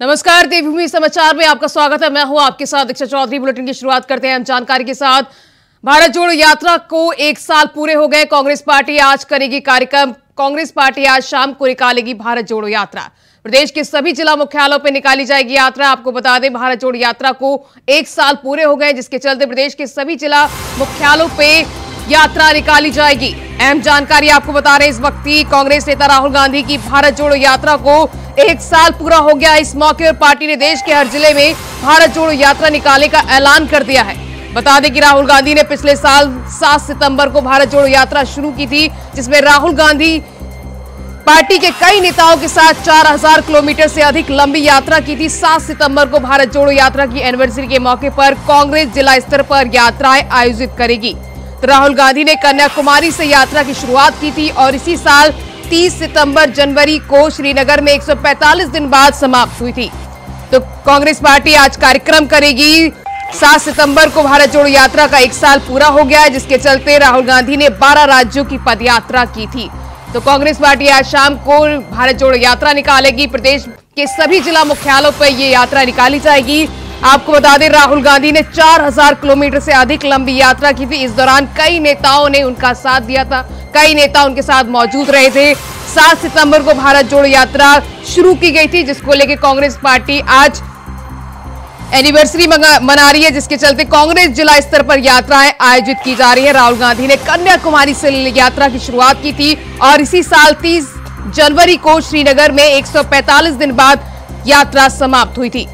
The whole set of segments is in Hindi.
नमस्कार, देवभूमि समाचार में आपका स्वागत है। मैं हूँ आपके साथ दीक्षा चौधरी। बुलेटिन की शुरुआत करते हैं हम जानकारी के साथ। भारत जोड़ो यात्रा को एक साल पूरे हो गए। कांग्रेस पार्टी आज करेगी कार्यक्रम। कांग्रेस पार्टी आज शाम को निकालेगी भारत जोड़ो यात्रा। प्रदेश के सभी जिला मुख्यालयों पर निकाली जाएगी यात्रा। आपको बता दें, भारत जोड़ो यात्रा को एक साल पूरे हो गए, जिसके चलते प्रदेश के सभी जिला मुख्यालयों पे यात्रा निकाली जाएगी। अहम जानकारी आपको बता रहे इस वक्त की कांग्रेस नेता राहुल गांधी की भारत जोड़ो यात्रा को एक साल पूरा हो गया इस मौके पर पार्टी ने देश के हर ज़िले में भारत जोड़ो यात्रा निकालने का ऐलान कर दिया है। बता दें कि राहुल गांधी ने पिछले साल 7 सितंबर को भारत जोड़ो यात्रा शुरू की थी, जिसमें राहुल गांधी पार्टी के कई नेताओं के साथ 4000 किलोमीटर से अधिक लंबी यात्रा की थी। 7 सितंबर को भारत जोड़ो यात्रा की एनिवर्सरी के मौके पर कांग्रेस जिला स्तर पर यात्राएँ आयोजित करेगी। राहुल गांधी ने कन्याकुमारी से यात्रा की शुरुआत की थी और इसी साल 30 सितंबर जनवरी को श्रीनगर में 145 दिन बाद समाप्त हुई थी। तो कांग्रेस पार्टी आज कार्यक्रम करेगी। 7 सितंबर को भारत जोड़ो यात्रा का एक साल पूरा हो गया है, जिसके चलते राहुल गांधी ने 12 राज्यों की पदयात्रा की थी। तो कांग्रेस पार्टी आज शाम को भारत जोड़ो यात्रा निकालेगी। प्रदेश के सभी जिला मुख्यालयों पर यह यात्रा निकाली जाएगी। आपको बता दें, राहुल गांधी ने 4000 किलोमीटर से अधिक लंबी यात्रा की थी। इस दौरान कई नेताओं ने उनका साथ दिया था। कई नेता उनके साथ मौजूद रहे थे। 7 सितंबर को भारत जोड़ो यात्रा शुरू की गई थी, जिसको लेकर कांग्रेस पार्टी आज एनिवर्सरी मना रही है, जिसके चलते कांग्रेस जिला स्तर पर यात्राएँ आयोजित की जा रही है। राहुल गांधी ने कन्याकुमारी से यात्रा की शुरुआत की थी और इसी साल 30 जनवरी को श्रीनगर में 145 दिन बाद यात्रा समाप्त हुई थी।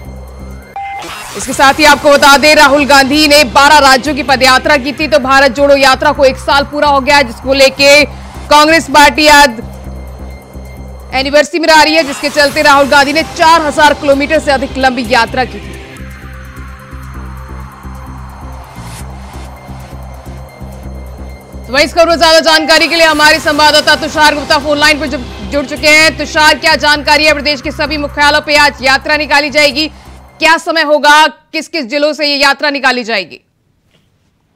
इसके साथ ही आपको बता दें, राहुल गांधी ने 12 राज्यों की पदयात्रा की थी तो भारत जोड़ो यात्रा को एक साल पूरा हो गया, जिसको लेके कांग्रेस पार्टी आज एनिवर्सरी में आ रही है, जिसके चलते राहुल गांधी ने 4000 किलोमीटर से अधिक लंबी यात्रा की थी। तो वही इस खबर ज़्यादा जानकारी के लिए हमारे संवाददाता तुषार गुप्ता फ़ोन लाइन पर जुड़ चुके हैं। तुषार, क्या जानकारी है? प्रदेश के सभी मुख्यालयों पर आज यात्रा निकाली जाएगी। क्या समय होगा? किस किस जिलों से ये यात्रा निकाली जाएगी?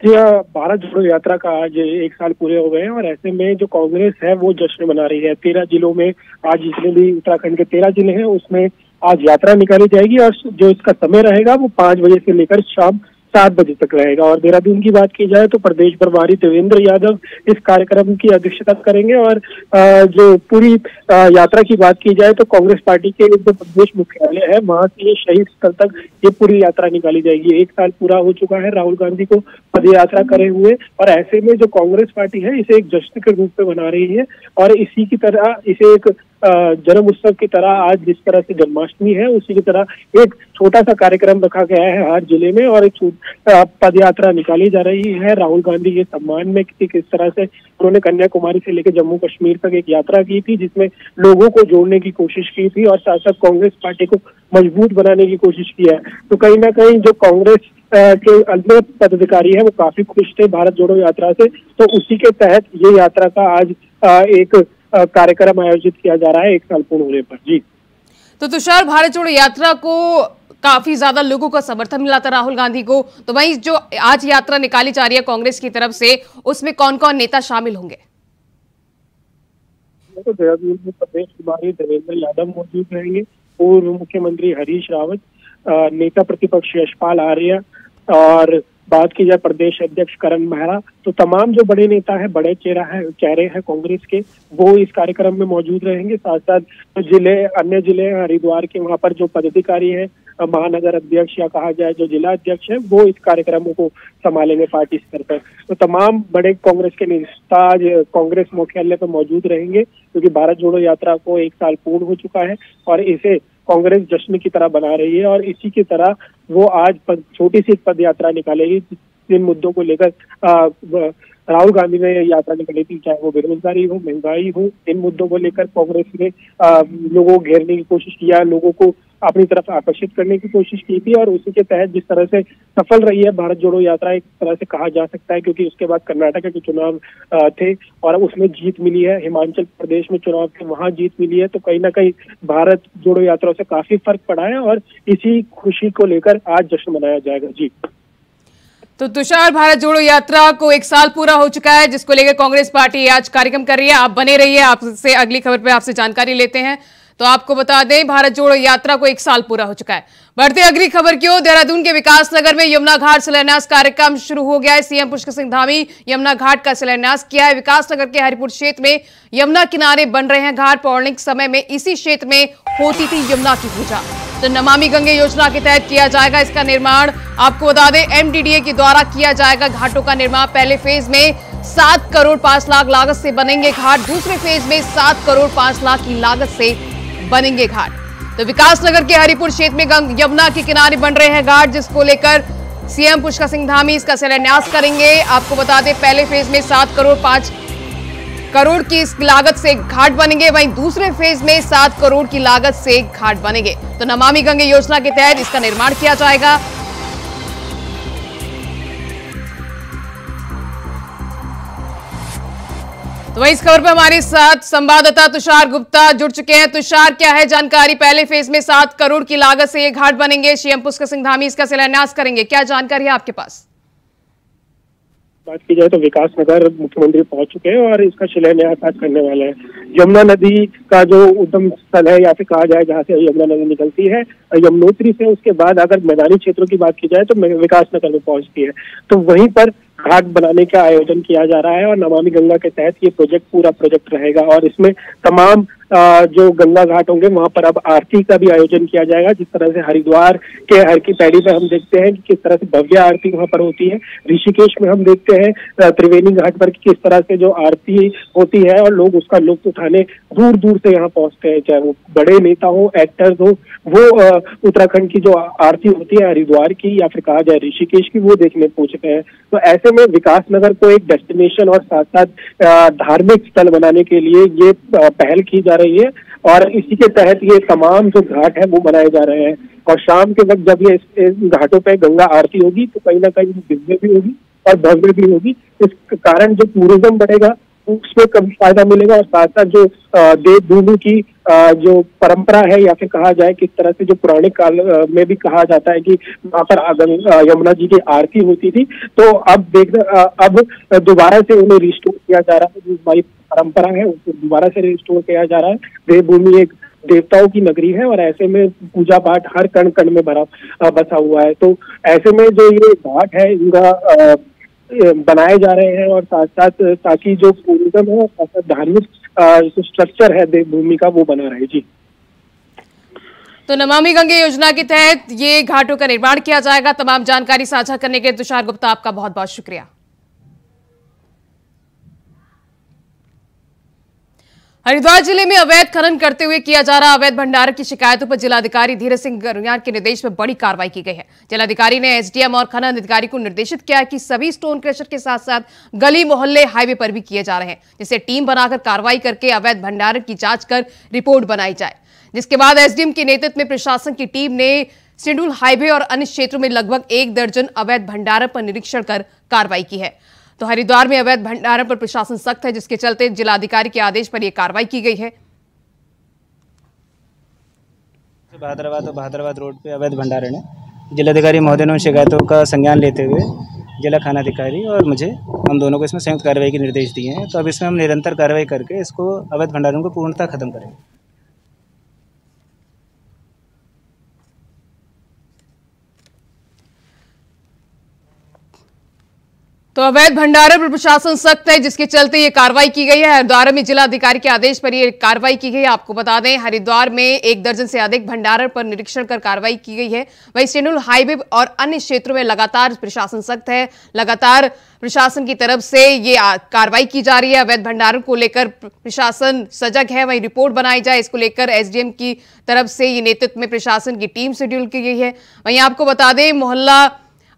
भारत जोड़ो यात्रा का आज एक साल पूरे हो गए हैं और ऐसे में जो कांग्रेस है, वो जश्न मना रही है। तेरह जिलों में आज जितने भी उत्तराखंड के तेरह ज़िले हैं, उसमें आज यात्रा निकाली जाएगी और जो इसका समय रहेगा, वो पाँच बजे से लेकर शाम सात बजे तक रहेगा। और देहरादून की बात की जाए तो प्रदेश प्रभारी देवेंद्र यादव इस कार्यक्रम की अध्यक्षता करेंगे और जो पूरी यात्रा की बात की जाए तो कांग्रेस पार्टी के जो प्रदेश मुख्यालय है। वहाँ से शहीद स्थल तक ये पूरी यात्रा निकाली जाएगी। एक साल पूरा हो चुका है राहुल गांधी को पद यात्रा करे हुए। और ऐसे में जो कांग्रेस पार्टी है, इसे एक जश्न के रूप में बना रही है। और इसी की तरह इसे एक जन्म उत्सव की तरह आज जिस तरह से जन्माष्टमी है, उसी की तरह एक छोटा सा कार्यक्रम रखा गया है हर ज़िले में और एक पद यात्रा निकाली जा रही है। राहुल गांधी के सम्मान में किसी किस तरह से उन्होंने कन्याकुमारी से लेकर जम्मू कश्मीर तक एक यात्रा की थी, जिसमें लोगों को जोड़ने की कोशिश की थी और साथ साथ कांग्रेस पार्टी को मज़बूत बनाने की कोशिश की है। तो कहीं ना कहीं जो कांग्रेस के अन्य पदाधिकारी है, वो काफ़ी खुश थे, भारत जोड़ो यात्रा से। तो उसी के तहत ये यात्रा का आज एक कार्यक्रम आयोजित किया जा रहा है एक साल पूर्ण होने पर। जी। तो तुषार भारत जोड़ो यात्रा को काफ़ी ज़्यादा लोगों का समर्थन मिला था राहुल गांधी को। तो वही जो आज यात्रा निकाली जा रही है कांग्रेस की तरफ़ से उसमें कौन कौन नेता शामिल होंगे? तो देहरादून में प्रदेश प्रभारी देवेंद्र यादव मौजूद रहेंगे पूर्व मुख्यमंत्री हरीश रावत नेता प्रतिपक्ष यशपाल आर्य और बात की जाए प्रदेश अध्यक्ष करण मेहरा तो तमाम जो बड़े नेता है, बड़े चेहरा है, चेहरे हैं कांग्रेस के, वो इस कार्यक्रम में मौजूद रहेंगे। साथ साथ ज़िले, अन्य ज़िले हरिद्वार के, वहाँ पर जो पदाधिकारी हैं, महानगर अध्यक्ष या कहा जाए जो जिला अध्यक्ष है, वो इस कार्यक्रमों को संभालेंगे पार्टी स्तर पर तो तमाम बड़े कांग्रेस के नेता आज कांग्रेस मुख्यालय पर मौजूद रहेंगे, क्योंकि भारत जोड़ो यात्रा को एक साल पूर्ण हो चुका है और इसे कांग्रेस जश्न की तरह बना रही है और इसी की तरह वो आज छोटी सी पद यात्रा निकालेगी जिन मुद्दों को लेकर राहुल गांधी ने यात्रा निकाली थी, चाहे वो बेरोजगारी हो, महँगाई हो, इन मुद्दों को लेकर कांग्रेस ने लोगों को घेरने की कोशिश किया लोगों को अपनी तरफ़ आकर्षित करने की कोशिश की थी और उसी के तहत जिस तरह से सफल रही है भारत जोड़ो यात्रा, एक तरह से कहा जा सकता है क्योंकि उसके बाद कर्नाटक के चुनाव थे और उसमें जीत मिली है। हिमाचल प्रदेश में चुनाव थे वहाँ जीत मिली है। तो कहीं ना कहीं भारत जोड़ो यात्रा से काफ़ी फ़र्क पड़ा है और इसी खुशी को लेकर आज जश्न मनाया जाएगा। जी। तो तुषार, भारत जोड़ो यात्रा को एक साल पूरा हो चुका है, जिसको लेकर कांग्रेस पार्टी आज कार्यक्रम कर रही है। आप बने रहिए, आपसे अगली खबर पे आपसे जानकारी लेते हैं। तो आपको बता दें, भारत जोड़ो यात्रा को एक साल पूरा हो चुका है। बढ़ते अगली खबर की ओर, देहरादून के विकास नगर में यमुना घाट शिलान्यास कार्यक्रम शुरू हो गया है। सीएम पुष्कर सिंह धामी यमुना घाट का शिलान्यास किया है। विकास नगर के हरिपुर क्षेत्र में यमुना किनारे बन रहे हैं घाट। पौराणिक समय में इसी क्षेत्र में होती थी यमुना की पूजा। तो नमामि गंगे योजना के तहत किया जाएगा इसका निर्माण। आपको बता दें एमडीडीए के द्वारा किया जाएगा घाटों का निर्माण। पहले फ़ेज़ में सात करोड़ पाँच लाख लागत से बनेंगे घाट। दूसरे फ़ेज़ में सात करोड़ पाँच लाख की लागत से बनेंगे घाट। तो विकास नगर के हरिपुर क्षेत्र में यमुना के किनारे बन रहे हैं घाट, जिसको लेकर सीएम पुष्कर सिंह धामी इसका शिलान्यास करेंगे। आपको बता दें, पहले फ़ेज़ में सात करोड़ पाँच करोड़ की इस लागत से घाट बनेंगे, वहीं दूसरे फ़ेज़ में सात करोड़ की लागत से घाट बनेंगे। तो नमामि गंगे योजना के तहत इसका निर्माण किया जाएगा। तो वही इस खबर पर हमारे साथ संवाददाता तुषार गुप्ता जुड़ चुके हैं। तुषार, क्या है जानकारी? पहले फ़ेज़ में सात करोड़ की लागत से ये घाट बनेंगे। सीएम पुष्कर सिंह धामी इसका शिलान्यास करेंगे। क्या जानकारी है आपके पास? बात की जाए तो विकास नगर मुख्यमंत्री पहुँच चुके हैं और इसका शिलान्यास आज करने वाले हैं। यमुना नदी का जो उद्गम स्थल है, या फिर कहा जाए जहाँ से यमुना नदी निकलती है, यमुनोत्री से उसके बाद अगर मैदानी क्षेत्रों की बात की जाए तो विकास नगर में पहुँचती है। तो वहीं पर घाट बनाने का आयोजन किया जा रहा है और नमामि गंगा के तहत ये प्रोजेक्ट पूरा प्रोजेक्ट रहेगा। और इसमें तमाम जो गंगा घाट होंगे, वहाँ पर अब आरती का भी आयोजन किया जाएगा, जिस तरह से हरिद्वार के हर की पैड़ी में हम देखते हैं कि किस तरह से भव्य आरती वहाँ पर होती है। ऋषिकेश में हम देखते हैं त्रिवेणी घाट पर किस तरह से जो आरती होती है और लोग उसका लुत्फ उठाने दूर दूर से यहाँ पहुँचते हैं। चाहे वो बड़े नेता हो एक्टर्स हो, वो उत्तराखंड की जो आरती होती है हरिद्वार की या फिर कहा जाए ऋषिकेश की, वो देखने पहुँचते हैं। तो ऐसे में विकास नगर को एक डेस्टिनेशन और साथ साथ धार्मिक स्थल बनाने के लिए ये पहल की जा रही है और इसी के तहत ये तमाम जो घाट है वो बनाए जा रहे हैं। और शाम के वक्त जब ये घाटों पे गंगा आरती होगी तो कहीं ना कहीं दिव्य भी होगी और भव्य भी होगी। इस कारण जो टूरिज़्म बढ़ेगा उसमें कभी फ़ायदा मिलेगा और साथ साथ जो देवभूमि की जो परंपरा है या फिर कहा जाए किस तरह से जो पुराने काल में भी कहा जाता है कि वहाँ पर यमुना जी की आरती होती थी तो अब देख अब दोबारा से उन्हें रिस्टोर किया जा रहा है, जो हमारी परंपरा है उसको दोबारा से रिस्टोर किया जा रहा है। देवभूमि एक देवताओं की नगरी है और ऐसे में पूजा पाठ हर कण कण में भरा बसा हुआ है। तो ऐसे में जो ये घाट है, इनका बनाए जा रहे हैं और साथ साथ ताकि जो टूरिज़्म है साथ धार्मिक जो स्ट्रक्चर है देवभूमि का, वो बना रहे। जी। तो नमामि गंगे योजना के तहत ये घाटों का निर्माण किया जाएगा। तमाम जानकारी साझा करने के तुषार गुप्ता, आपका बहुत बहुत शुक्रिया। हरिद्वार ज़िले में अवैध खनन करते हुए किया जा रहा अवैध भंडार की शिकायतों पर जिलाधिकारी धीरज सिंह गरुयार के निर्देश में बड़ी कार्रवाई की गई है। जिलाधिकारी ने एसडीएम और खनन अधिकारी को निर्देशित किया कि सभी स्टोन क्रशर के साथ साथ गली मोहल्ले हाईवे पर भी किए जा रहे हैं, जिससे टीम बनाकर कार्रवाई करके अवैध भंडारण की जाँच कर रिपोर्ट बनाई जाए। जिसके बाद एसडीएम के नेतृत्व में प्रशासन की टीम ने शेड्यूल हाईवे और अन्य क्षेत्रों में लगभग एक दर्जन अवैध भंडारण पर निरीक्षण कर कार्रवाई की है। तो हरिद्वार में अवैध भंडारण पर प्रशासन सख्त है, जिसके चलते जिलाधिकारी के आदेश पर यह कार्रवाई की गई है। बहादराबाद और बहादराबाद रोड पे अवैध भंडारण है। जिलाधिकारी महोदय ने शिकायतों का संज्ञान लेते हुए जिला खानाधिकारी और मुझे, हम दोनों को इसमें संयुक्त कार्रवाई के निर्देश दिए हैं। तो अब इसमें हम निरंतर कार्रवाई करके इसको अवैध भंडारण को पूर्णतः खत्म करेंगे। तो अवैध भंडारण पर प्रशासन सख्त है, जिसके चलते ये कार्रवाई की गई है। हरिद्वार में जिला अधिकारी के आदेश पर ये कार्रवाई की गई है। आपको बता दें, हरिद्वार में एक दर्जन से अधिक भंडारण पर निरीक्षण कर कार्रवाई की गई है। वही स्टेनुल हाईवे और अन्य क्षेत्रों में लगातार प्रशासन सख्त है। लगातार प्रशासन की तरफ़ से ये कार्रवाई की जा रही है। अवैध भंडारण को लेकर प्रशासन सजग है। वही रिपोर्ट बनाई जाए, इसको लेकर एसडीएम की तरफ़ से ये नेतृत्व में प्रशासन की टीम शेड्यूल की गई है। वहीं आपको बता दें, मोहल्ला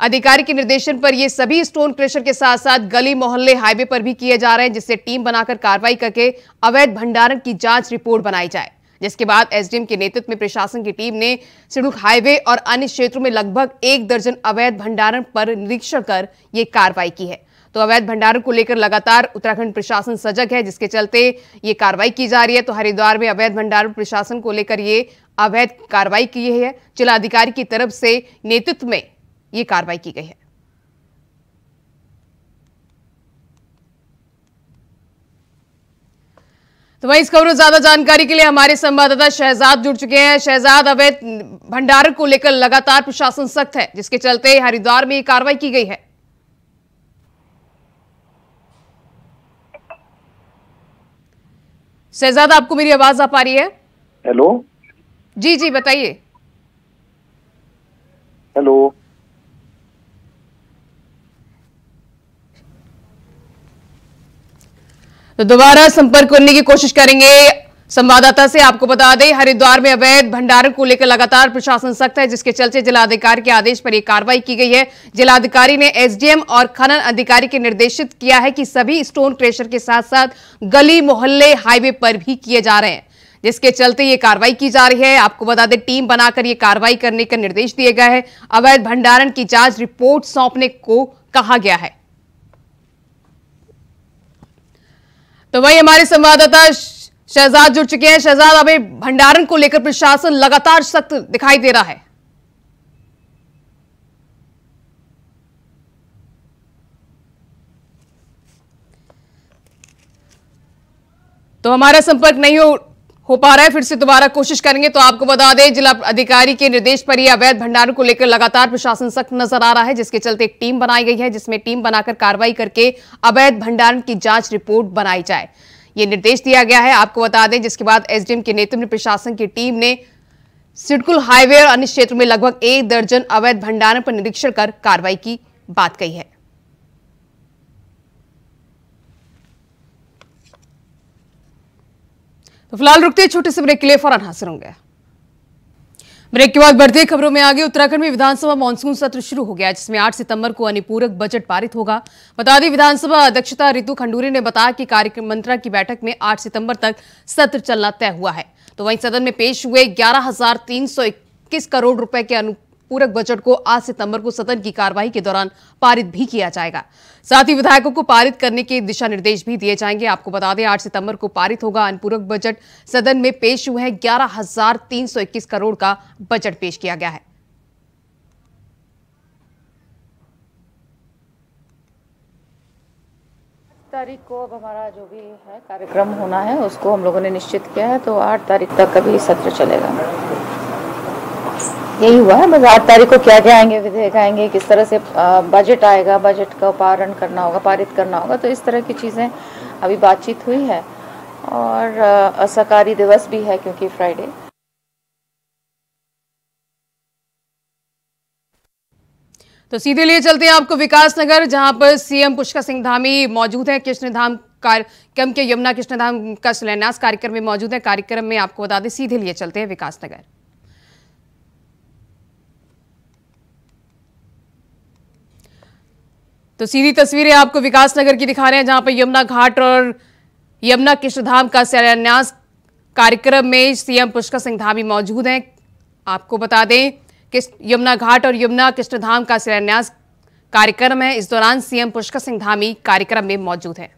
अधिकारी के निर्देशन पर ये सभी स्टोन क्रेशर के साथ साथ गली मोहल्ले हाईवे पर भी किए जा रहे हैं, जिससे टीम बनाकर कार्रवाई करके अवैध भंडारण की जाँच रिपोर्ट बनाई जाए। जिसके बाद एसडीएम के नेतृत्व में प्रशासन की टीम ने सिडुक हाईवे और अन्य क्षेत्रों में लगभग एक दर्जन अवैध भंडारण पर निरीक्षण कर ये कार्रवाई की है। तो अवैध भंडारण को लेकर लगातार उत्तराखंड प्रशासन सजग है, जिसके चलते ये कार्रवाई की जा रही है। तो हरिद्वार में अवैध भंडारण प्रशासन को लेकर ये अवैध कार्रवाई की है। जिलाधिकारी की तरफ़ से नेतृत्व में ये कार्रवाई की गई है। तो वही इस खबर ज़्यादा जानकारी के लिए हमारे संवाददाता शहजाद जुड़ चुके हैं। शहजाद अवैध भंडारण को लेकर लगातार प्रशासन सख्त है जिसके चलते हरिद्वार में कार्रवाई की गई है। शहजाद आपको मेरी आवाज़ आ पा रही है? हेलो? जी जी बताइए। हेलो? तो दोबारा संपर्क करने की कोशिश करेंगे। संवाददाता से आपको बता दें, हरिद्वार में अवैध भंडारण को लेकर लगातार प्रशासन सख्त है, जिसके चलते जिलाधिकारी के आदेश पर यह कार्रवाई की गई है। जिलाधिकारी ने एसडीएम और खनन अधिकारी के निर्देशित किया है कि सभी स्टोन क्रेशर के साथ साथ गली मोहल्ले हाईवे पर भी किए जा रहे हैं, जिसके चलते ये कार्रवाई की जा रही है। आपको बता दें, टीम बनाकर ये कार्रवाई करने का निर्देश दिए गए हैं। अवैध भंडारण की जाँच रिपोर्ट सौंपने को कहा गया है। तो वही हमारे संवाददाता शहजाद जुड़ चुके हैं। शहजाद, अभी भंडारण को लेकर प्रशासन लगातार सख्त दिखाई दे रहा है। तो हमारा संपर्क नहीं हो हो पा रहा है, फिर से दोबारा कोशिश करेंगे तो आपको बता दें, जिला अधिकारी के निर्देश पर यह अवैध भंडारण को लेकर लगातार प्रशासन सख्त नज़र आ रहा है, जिसके चलते एक टीम बनाई गई है, जिसमें टीम बनाकर कार्रवाई करके अवैध भंडारण की जाँच रिपोर्ट बनाई जाए। ये निर्देश दिया गया है, आपको बता दें, जिसके बाद एसडीएम के नेतृत्व में प्रशासन की टीम ने सिडकुल हाईवे और अन्य क्षेत्रों में लगभग एक दर्जन अवैध भंडारण पर निरीक्षण कर कार्रवाई की बात कही है। तो फ़िलहाल रुकते हैं छोटे से ब्रेक के लिए, फ़ौरन हाजिर होंगे। ब्रेक के बाद बढ़ते खबरों में आगे। उत्तराखंड में विधानसभा मानसून सत्र शुरू हो गया जिसमें 8 सितंबर को अनुपूरक बजट पारित होगा। बता दें, विधानसभा अध्यक्षता रितु खंडूरी ने बताया कि कार्यक्रम मंत्रा की बैठक में 8 सितंबर तक सत्र चलना तय हुआ है। तो वहीं सदन में पेश हुए ग्यारह करोड़ रुपए के पूरक बजट को आज सितंबर को सदन की कार्यवाही के दौरान पारित भी किया जाएगा। साथ ही विधायकों को पारित करने के दिशा निर्देश भी दिए जाएँगे। आपको बता दें आठ सितंबर को पारित होगा अनुपूरक बजट। सदन में पेश हुए हैं ग्यारह करोड़ का बजट पेश किया गया है। तारीख को अब हमारा जो भी है, कार्यक्रम होना है, उसको हम लोगों ने निश्चित किया है तो आठ तारीख तक अभी सत्र चलेगा। यही हुआ है, बस आठ तारीख को क्या क्या आएँगे, विधेयक आएँगे, किस तरह से बजट आएगा बजट का पारण करना होगा, पारित करना होगा तो इस तरह की चीज़ें अभी बातचीत हुई है और असहकारी दिवस भी है क्योंकि फ्राइडे तो सीधे लिए चलते हैं आपको विकास नगर जहाँ पर सीएम पुष्कर सिंह धामी मौजूद हैं। कृष्णधाम कार्यक्रम के यमुना कृष्णधाम का शिलान्यास कार्यक्रम में मौजूद है। कार्यक्रम में आपको बता दें, सीधे लिए चलते हैं विकास तो सीधी तस्वीरें आपको विकासनगर की दिखा रहे हैं, जहाँ पर यमुना घाट और यमुना कृष्णधाम का शिलान्यास कार्यक्रम में सीएम पुष्कर सिंह धामी मौजूद हैं। आपको बता दें कि यमुना घाट और यमुना कृष्णधाम का शिलान्यास कार्यक्रम है। इस दौरान सीएम पुष्कर सिंह धामी कार्यक्रम में मौजूद हैं।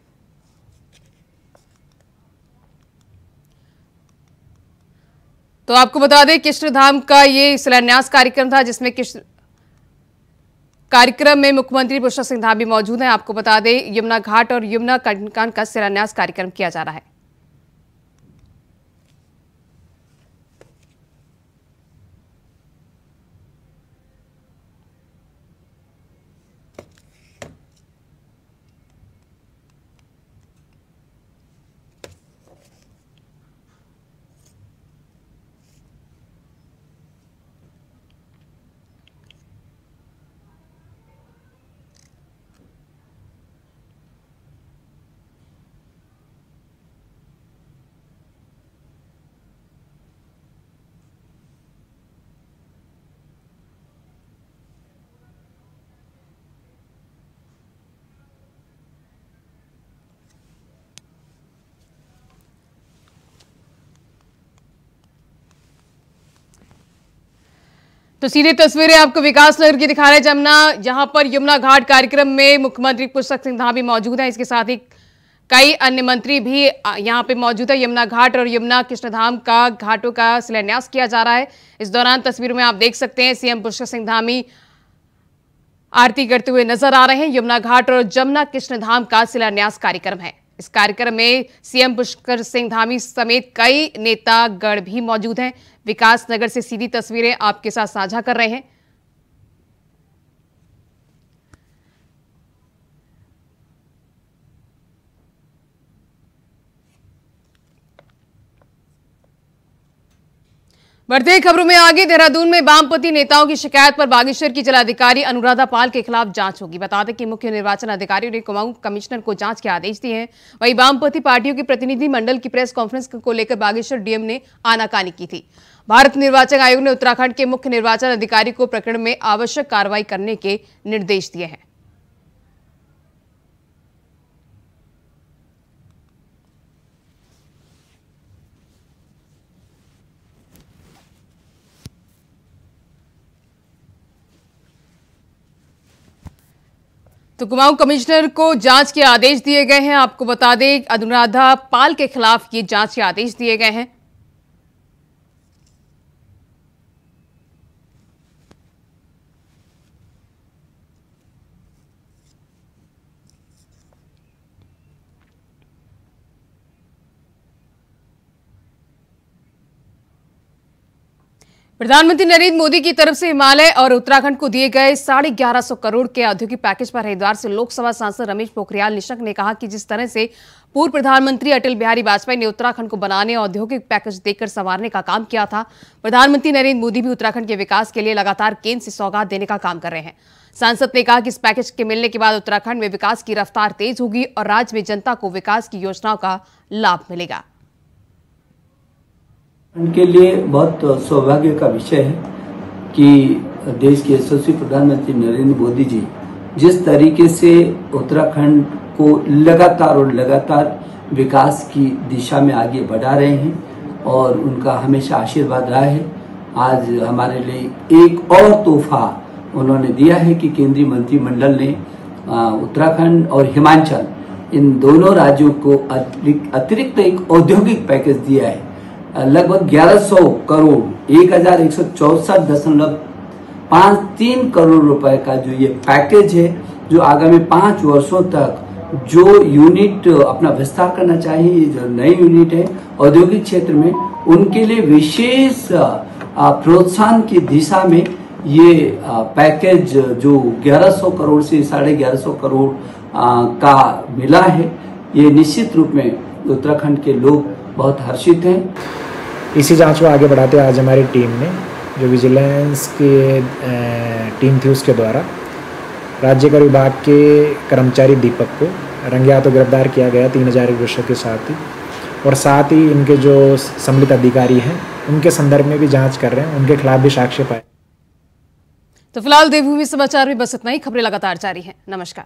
तो आपको बता दें, कृष्णधाम का ये शिलान्यास कार्यक्रम था, जिसमें कृष्ण कार्यक्रम में मुख्यमंत्री पुष्कर सिंह धामी मौजूद हैं। आपको बता दें, यमुना घाट और यमुना कंटकान का शिलान्यास कार्यक्रम किया जा रहा है। तो सीधे तस्वीरें आपको विकास नगर की दिखा रहे हैं, जमुना। जहाँ पर यमुना घाट कार्यक्रम में मुख्यमंत्री पुष्कर सिंह धामी मौजूद हैं। इसके साथ ही कई अन्य मंत्री भी यहाँ पे मौजूद है। यमुना घाट और यमुना कृष्णधाम का घाटों का शिलान्यास किया जा रहा है। इस दौरान तस्वीरों में आप देख सकते हैं, सीएम पुष्कर सिंह धामी आरती करते हुए नज़र आ रहे हैं। यमुना घाट और जमुना कृष्णधाम का शिलान्यास कार्यक्रम है। इस कार्यक्रम में सीएम पुष्कर सिंह धामी समेत कई नेता गण भी मौजूद हैं। विकास नगर से सीधी तस्वीरें आपके साथ साझा कर रहे हैं। बढ़ते खबरों में आगे। देहरादून में वामपंथी नेताओं की शिकायत पर बागेश्वर की जिलाधिकारी अनुराधा पाल के खिलाफ जाँच होगी। बता दें कि मुख्य निर्वाचन अधिकारी ने कुमाऊं कमिश्नर को जाँच के आदेश दिए हैं। वहीं वामपंथी पार्टियों के प्रतिनिधि मंडल की प्रेस कॉन्फ्रेंस को लेकर बागेश्वर डीएम ने आनाकानी की थी। भारत निर्वाचन आयोग ने उत्तराखंड के मुख्य निर्वाचन अधिकारी को प्रकरण में आवश्यक कार्रवाई करने के निर्देश दिए हैं। तो कुमाऊं कमिश्नर को जाँच के आदेश दिए गए हैं। आपको बता दें, अनुराधा पाल के खिलाफ ये जाँच के आदेश दिए गए हैं। प्रधानमंत्री नरेंद्र मोदी की तरफ़ से हिमालय और उत्तराखंड को दिए गए साढ़े ग्यारह सौ करोड़ के औद्योगिक पैकेज पर हरिद्वार से लोकसभा सांसद रमेश पोखरियाल निशंक ने कहा कि जिस तरह से पूर्व प्रधानमंत्री अटल बिहारी वाजपेयी ने उत्तराखंड को बनाने और औद्योगिक पैकेज देकर संवारने का काम किया था, प्रधानमंत्री नरेंद्र मोदी भी उत्तराखंड के विकास के लिए लगातार केंद्र से सौगात देने का काम कर रहे हैं। सांसद ने कहा कि इस पैकेज के मिलने के बाद उत्तराखंड में विकास की रफ्तार तेज होगी और राज्य में जनता को विकास की योजनाओं का लाभ मिलेगा। उनके लिए बहुत सौभाग्य का विषय है कि देश के यशस्वी प्रधानमंत्री नरेंद्र मोदी जी जिस तरीके से उत्तराखंड को लगातार और लगातार विकास की दिशा में आगे बढ़ा रहे हैं और उनका हमेशा आशीर्वाद रहा है, आज हमारे लिए एक और तोहफा उन्होंने दिया है कि केंद्रीय मंत्रिमंडल ने उत्तराखंड और हिमाचल इन दोनों राज्यों को अतिरिक्त एक औद्योगिक पैकेज दिया है। लगभग 1100 करोड़, एक हज़ार एक सौ चौसठ दशमलव पाँच तीन करोड़ रुपए का जो ये पैकेज है, जो आगामी पाँच वर्षों तक जो यूनिट अपना विस्तार करना चाहिए जो नई यूनिट है, औद्योगिक क्षेत्र में, उनके लिए विशेष प्रोत्साहन की दिशा में ये पैकेज जो 1100 करोड़ से साढ़े ग्यारह करोड़ का मिला है। ये निश्चित रूप में उत्तराखंड के लोग बहुत हर्षित हैं। इसी जाँच को आगे बढ़ाते आज हमारी टीम ने जो विजिलेंस की टीम थी उसके द्वारा। राज्य कर विभाग के कर्मचारी दीपक को रंगे हाथों गिरफ़्तार किया गया तीन हज़ार वर्षों के साथ। ही और साथ ही इनके जो सम्मिलित अधिकारी हैं उनके संदर्भ में भी जाँच कर रहे हैं उनके खिलाफ भी साक्ष्य पाए। तो फ़िलहाल देवभूमि समाचार में बस इतना ही खबरें लगातार जारी हैं। नमस्कार।